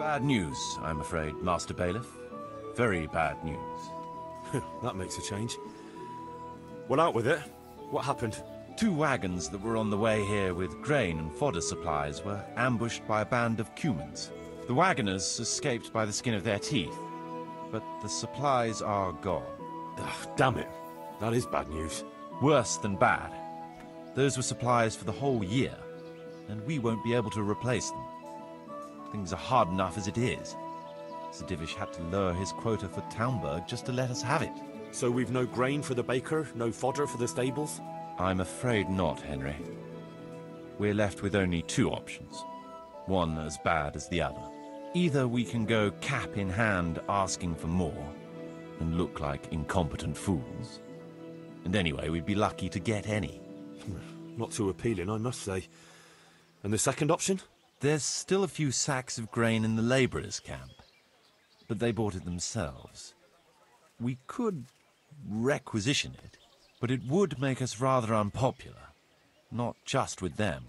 Bad news, I'm afraid, Master Bailiff. Very bad news. that makes a change. Well, out with it. What happened? Two wagons that were on the way here with grain and fodder supplies were ambushed by a band of Cumans. The wagoners escaped by the skin of their teeth, but the supplies are gone. Ugh, damn it. That is bad news. Worse than bad. Those were supplies for the whole year, and we won't be able to replace them. Things are hard enough as it is. Sir Divish had to lower his quota for Talmberg just to let us have it. So we've no grain for the baker, no fodder for the stables? I'm afraid not, Henry. We're left with only two options. One as bad as the other. Either we can go cap in hand asking for more, and look like incompetent fools. And anyway, we'd be lucky to get any. Not too appealing, I must say. And the second option? There's still a few sacks of grain in the labourers' camp, but they bought it themselves. We could requisition it, but it would make us rather unpopular. Not just with them.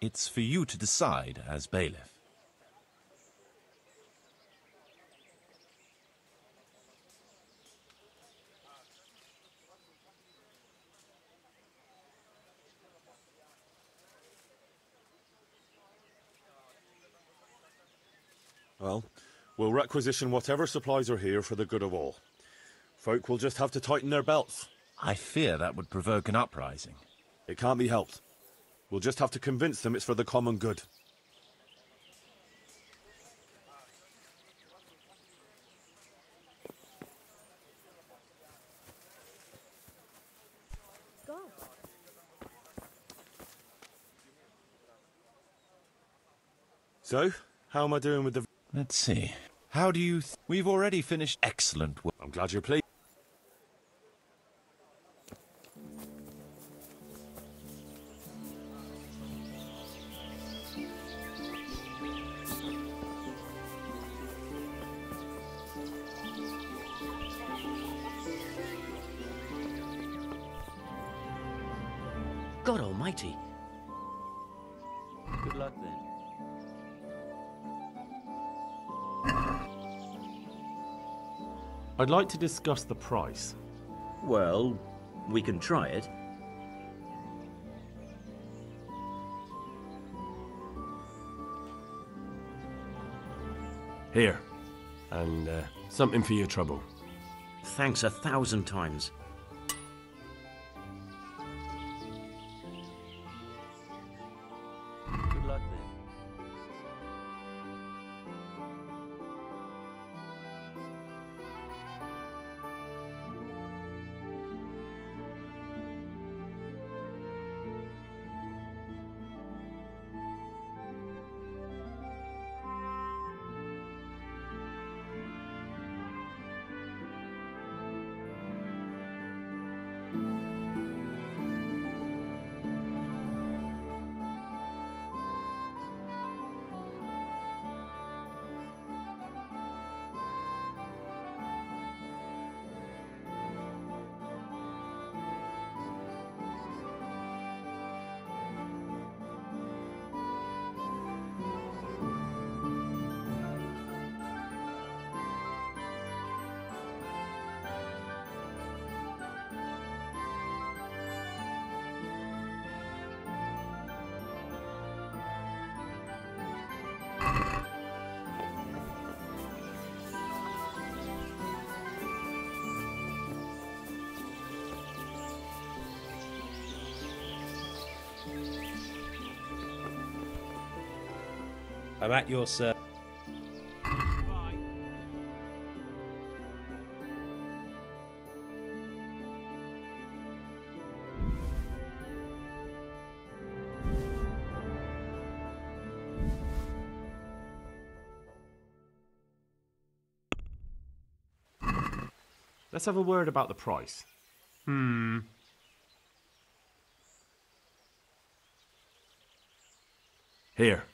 It's for you to decide as bailiff. Well, we'll requisition whatever supplies are here for the good of all. Folk will just have to tighten their belts. I fear that would provoke an uprising. It can't be helped. We'll just have to convince them it's for the common good. So, how am I doing with the... Let's see. How do you... Th We've already finished excellent work. I'm glad you're pleased. God almighty. I'd like to discuss the price. Well, we can try it. Here. And uh, something for your trouble. Thanks a thousand times. I'm at your service. Let's have a word about the price. Hmm. Here.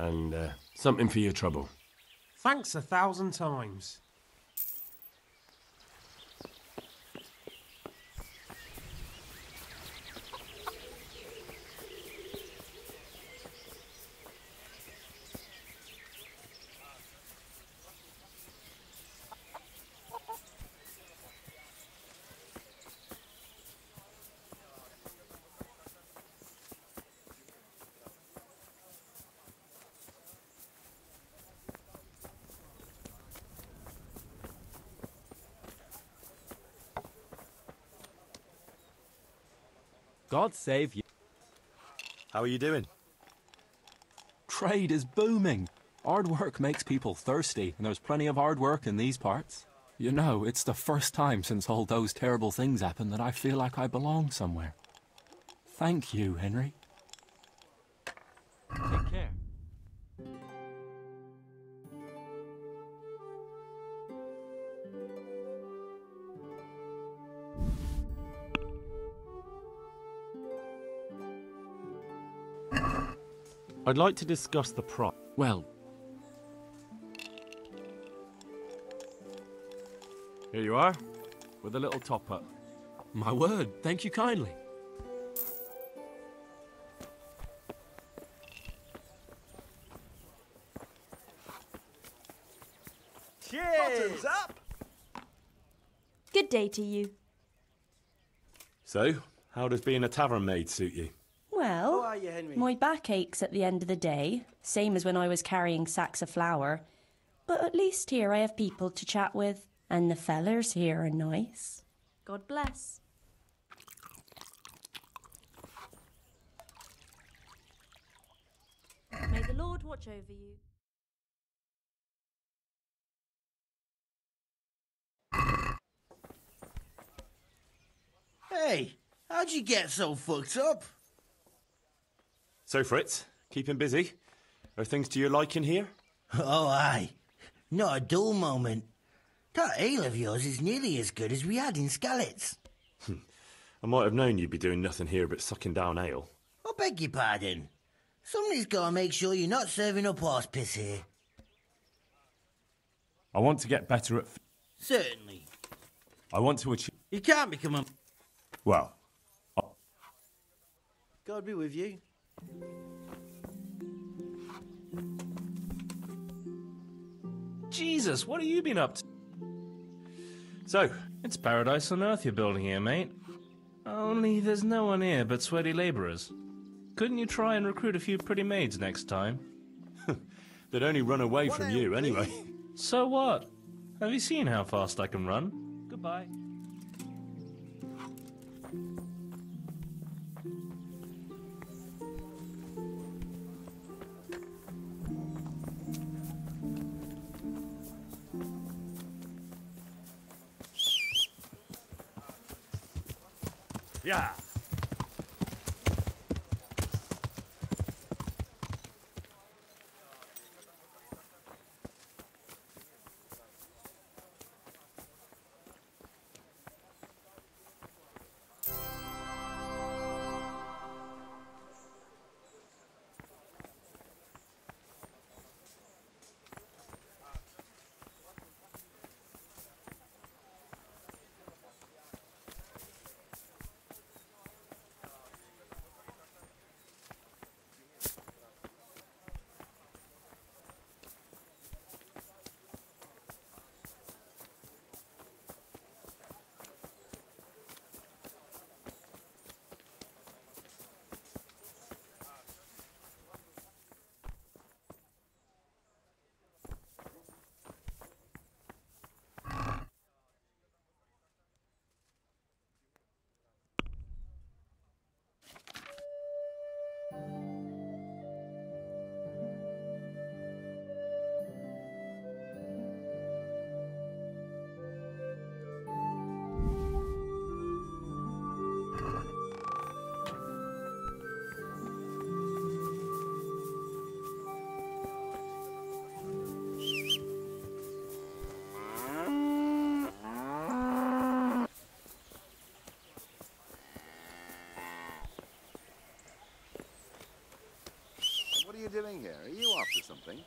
And uh, something for your trouble. Thanks a thousand times. God save you. How are you doing? Trade is booming. Hard work makes people thirsty, and there's plenty of hard work in these parts. You know, it's the first time since all those terrible things happened that I feel like I belong somewhere. Thank you, Henry. I'd like to discuss the price. Well, Here you are, with a little top up. my word, thank you kindly. Cheers up! Good day to you. So, how does being a tavern maid suit you? Well, my back aches at the end of the day, same as when I was carrying sacks of flour. But at least here I have people to chat with, and the fellers here are nice. God bless. May the Lord watch over you. Hey, how'd you get so fucked up? So, Fritz, keeping busy? Are things to your liking here? Oh, aye. Not a dull moment. That ale of yours is nearly as good as we had in Skalitz. Hmm. I might have known you'd be doing nothing here but sucking down ale. I beg your pardon. Somebody's got to make sure you're not serving up horse piss here. I want to get better at. F- Certainly. I want to achieve. You can't become a... Well, God be with you. Jesus, what have you been up to? So, It's paradise on earth you're building here, mate. Only there's no one here but sweaty labourers. Couldn't you try and recruit a few pretty maids next time? they'd only run away from you anyway. So what? Have you seen how fast I can run? Goodbye. Yeah. Doing here? Are you after something?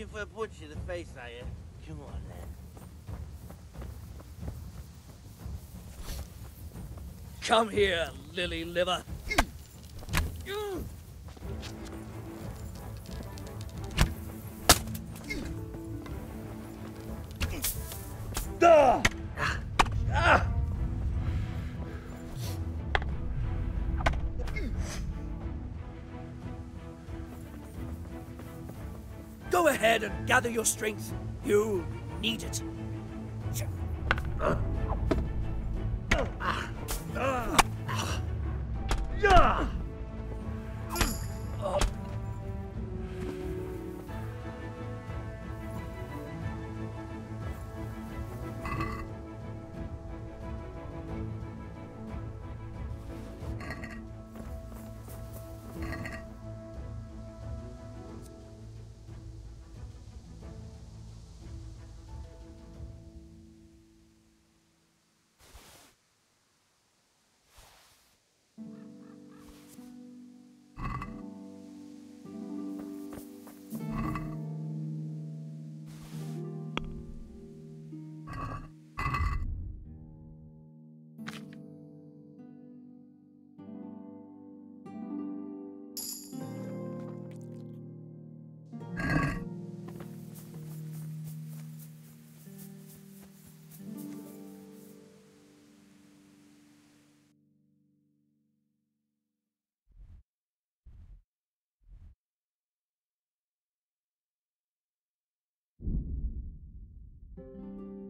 Looking for a punch in the face, are you? Come on, then. Come here, lily liver. Gather your strength. You need it. Yeah!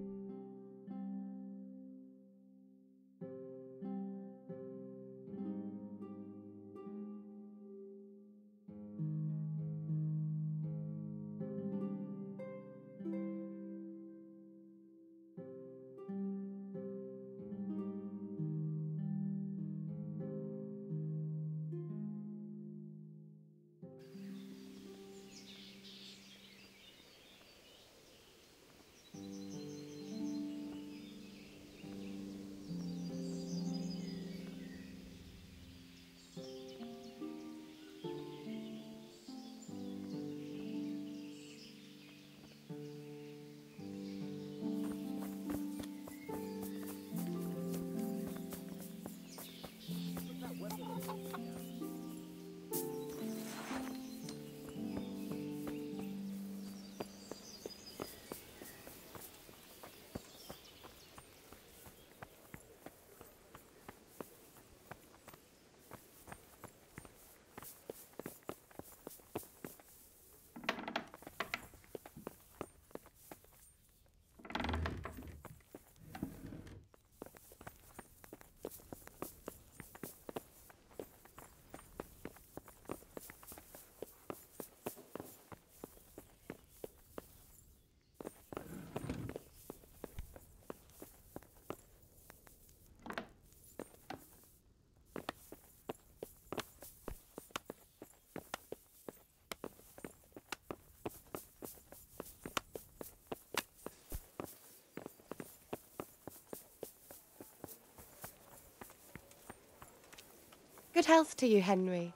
Good health to you, Henry.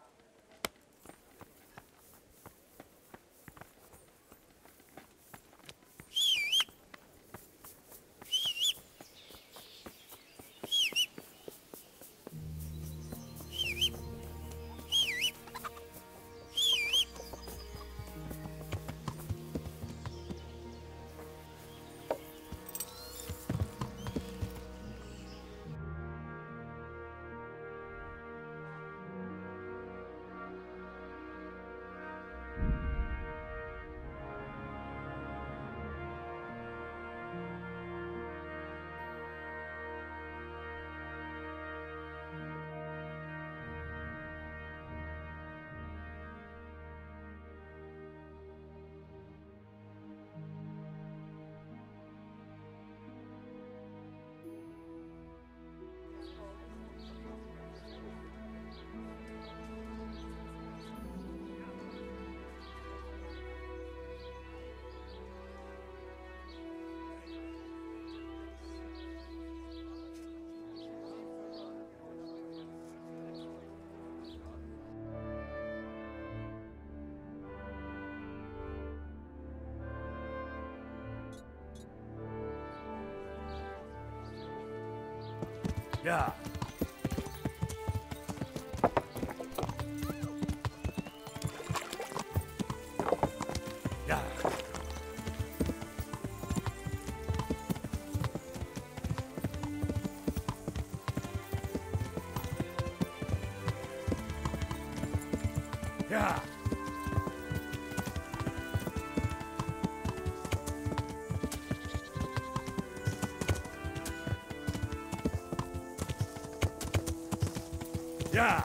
Yeah. Yeah.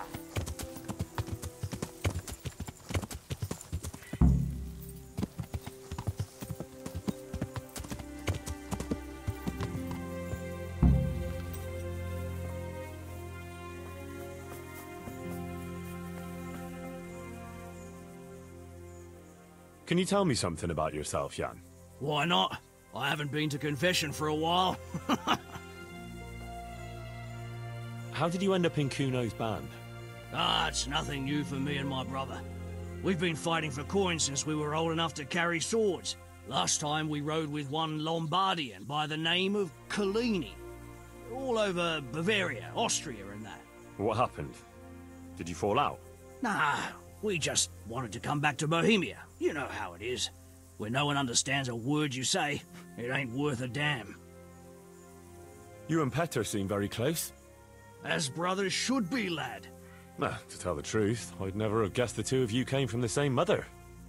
Can you tell me something about yourself, Jan? Why not? I haven't been to confession for a while. How did you end up in Kuno's band? ah, it's nothing new for me and my brother. We've been fighting for coins since we were old enough to carry swords. Last time we rode with one Lombardian by the name of Collini. All over Bavaria, Austria and that. What happened? Did you fall out? Nah, we just wanted to come back to Bohemia. You know how it is. Where no one understands a word you say, it ain't worth a damn. You and Petter seem very close. As brothers should be, lad. Nah, to tell the truth, I'd never have guessed the two of you came from the same mother.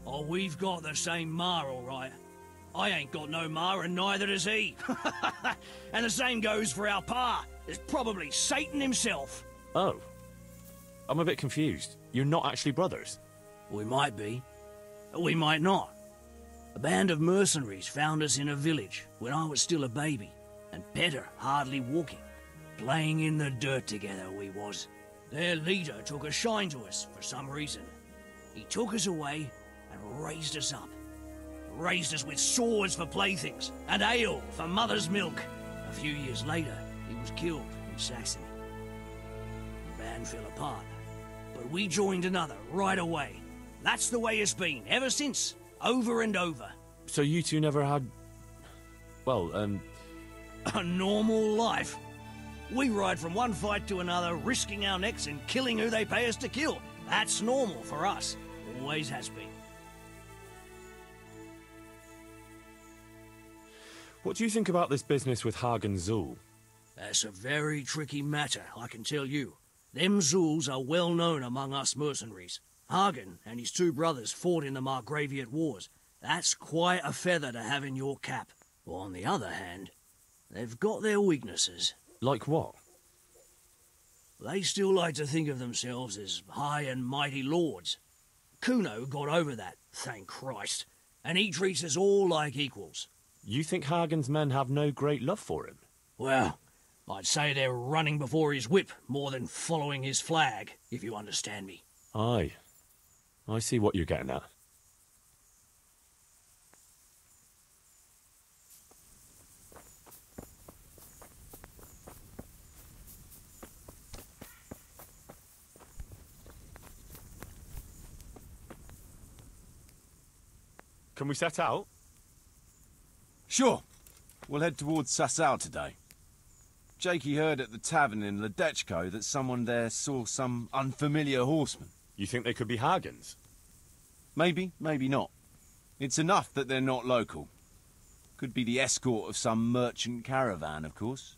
Oh, we've got the same ma, all right. I ain't got no ma, and neither does he. and the same goes for our pa. It's probably Satan himself. Oh. I'm a bit confused. You're not actually brothers. We might be. We might not. A band of mercenaries found us in a village when I was still a baby, and Petter hardly walking. Playing in the dirt together we was. Their leader took a shine to us for some reason. He took us away and raised us up. Raised us with swords for playthings and ale for mother's milk. A few years later, he was killed in Saxony. The band fell apart, but we joined another right away. That's the way it's been ever since, over and over. So you two never had... Well, um... A normal life. We ride from one fight to another, risking our necks and killing who they pay us to kill. That's normal for us. Always has been. What do you think about this business with Hagen Zul? That's a very tricky matter, I can tell you. Them Zuls are well known among us mercenaries. Hagen and his two brothers fought in the Margraviate Wars. That's quite a feather to have in your cap. On the other hand, they've got their weaknesses. Like what? They still like to think of themselves as high and mighty lords. Kuno got over that, thank Christ, and he treats us all like equals. You think Hagen's men have no great love for him? Well, I'd say they're running before his whip more than following his flag, if you understand me. Aye. I see what you're getting at. Can we set out? Sure. We'll head towards Sassau today. Jakey heard at the tavern in Ledechko that someone there saw some unfamiliar horsemen. You think they could be Hagens? Maybe, maybe not. It's enough that they're not local. Could be the escort of some merchant caravan, of course.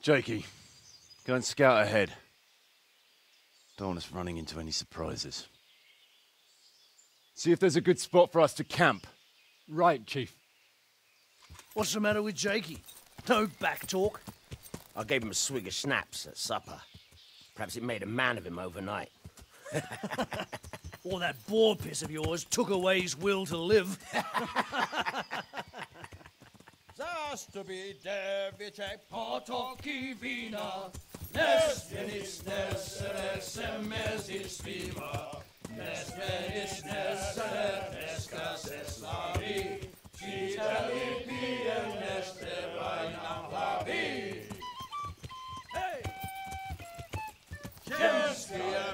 Jakey, go and scout ahead. Don't want us running into any surprises. See if there's a good spot for us to camp. Right, Chief. What's the matter with Jakey? No back talk. I gave him a swig of schnapps at supper. Perhaps it made a man of him overnight. Or that boar piss of yours took away his will to live. Zastubi device potoki wina, nes venis nes nes is viva, nes venis nes neskas es lavi, citali piem nes te vainam lavi. Hey! Ciężkia